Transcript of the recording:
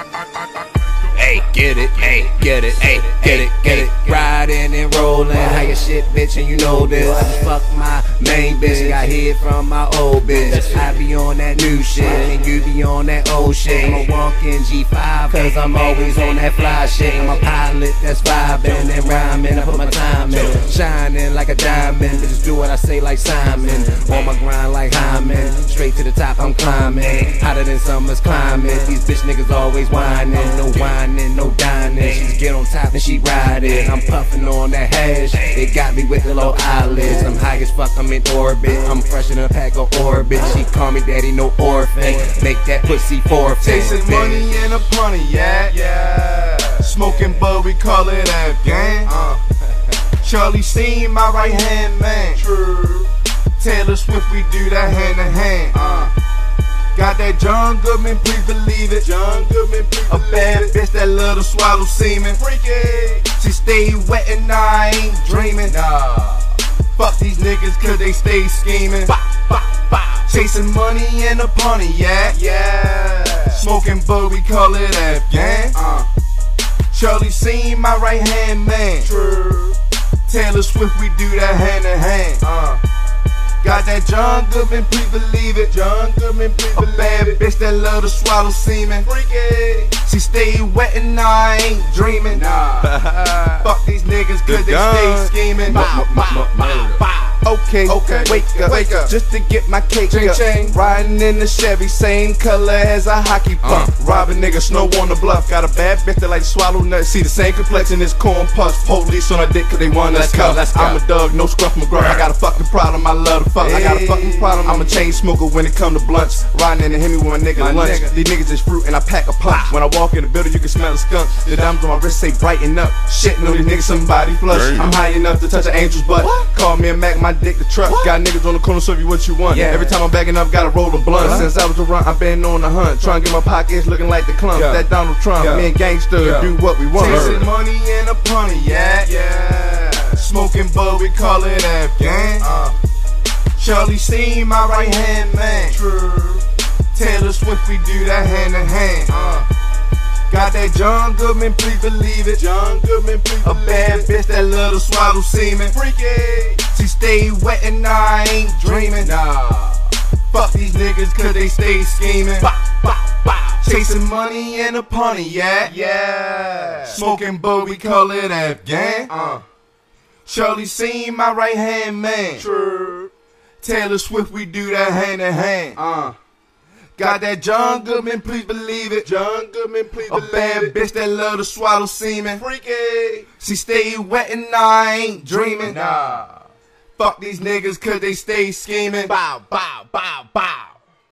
Hey, get it, hey, get it, hey, get it, get it. Riding and rolling, how your shit, bitch, and you know this. I just fuck my main bitch, got hit from my old bitch. I be on that new shit, and you be on that old shit. I'm a walking G5, cause I'm always on that fly shit. I'm a pilot that's vibing and rhyming. I put my time in, shining like a diamond. Just do what I say like Simon. On my grind like Hyman, straight to the top, I'm climbing. Hotter than summer's climate. These bitch niggas always whining, no whining, no dining. She just get on top and she ride it. I'm puffing on that hash. They got me with the low eyelids. I'm high as fuck, I'm in orbit. I'm fresh in a pack of orbit. She call me daddy, no orphan. Make that pussy forfeit. Chasing money in a Pontiac. Yeah. Smoking bud, we call it Afghan. Uh. Charlie Sheen, my right hand man. True. Taylor Swift, we do that hand in hand. Uh. Got that John Goodman, please believe it. John Goodman, please A bad bitch that love to swallow semen. Freaky. She stay wet and I ain't dreaming. Nah. Fuck these niggas cause they stay scheming. Bah, bah, bah. Chasing money in a Pontiac. Yeah. Yeah. Smoking bud, we call it Afghan. Uh. Charlie Sheen, my right hand man. True. Taylor Swift, we do that hand in hand. Uh. Got that John Goodman, please believe it. John Goodman, please A bad bitch that love to swallow semen. Freaky. She stay wet and I ain't dreaming. Nah. Fuck these niggas cause they stay scheming. Bow, bow, bow, bow. Okay, okay, wake up, wake up, just to get my cake ching, up. Ching. Riding in the Chevy, same color as a hockey puck. Uh. Robbing niggas, snow on the bluff. Got a bad bitch that like swallow nuts. See the same complexion as corn puffs. Police on her dick cause they want us cuff. I'm a dog, no scruff McGruff. I got a fucking problem, I love to fuck. Hey. I got a fucking problem, I'm a chain smoker when it come to blunts. Riding in the Hemi with my nigga my lunch. Nigga. These niggas is fruit and I pack a punch. When I walk in the building, you can smell the skunk. The diamonds on my wrist say brighten up. Shit, know these niggas somebody flush. I'm high enough to touch an angel's butt. What? Call me a Mac, my dick the truck. What? Got niggas on the corner, serve you what you want. Yeah. Every time I'm backing up, gotta roll a blunt. Since I was a around, I've been on the hunt. Trying to get my pockets looking like the clump. Yeah. That Donald Trump, yeah. me and gangster yeah. do what we want. Chasing money in a Pontiac. Yeah. Smoking bud, we call it Afghan. Uh. Charlie Sheen, my right hand man. True. Taylor Swift, we do that hand in hand. Uh. Got that John Goodman, please believe it. John Goodman, please A bad bitch that to swallow semen. Freaky. She stay wet and I ain't dreaming. Nah. Fuck these niggas cause they stay scheming. Bow, bow, bow. Chasing money in a Pontiac. Yeah. Yeah. Smoking bud, we call it Afghan. Uh. Charlie Sheen, my right hand man. True. Taylor Swift, we do that hand in hand. Uh. Got that John Goodman, please believe it. John Goodman, please a believe bad it. bitch that love to swallow semen. Freaky. She stay wet and I ain't dreaming. Nah. Fuck these niggas cause they stay scheming. Bow, bow, bow, bow.